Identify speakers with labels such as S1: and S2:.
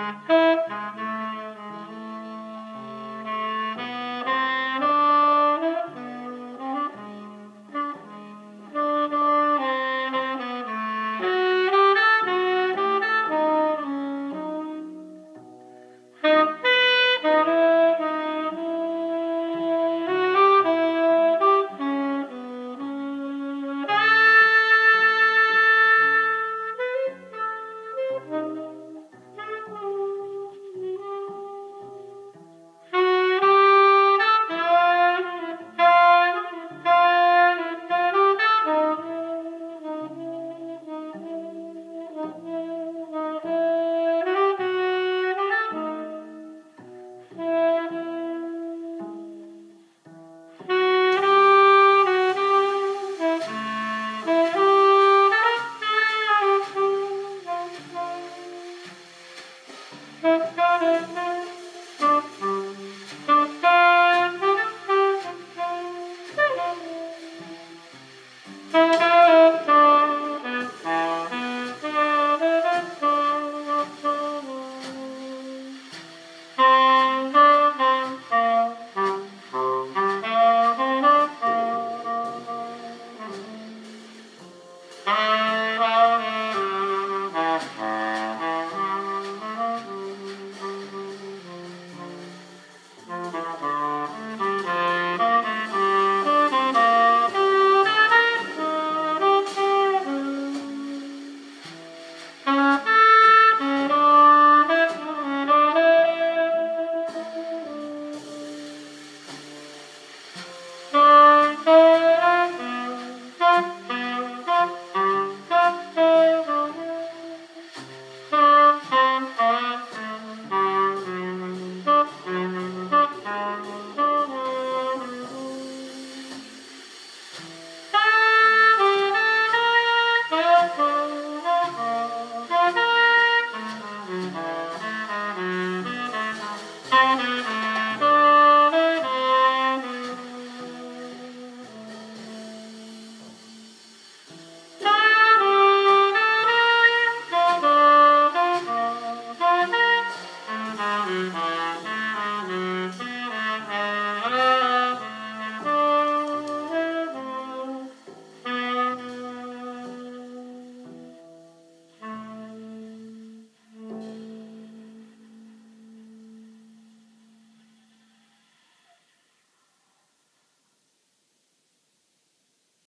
S1: Thank you. Bye. Música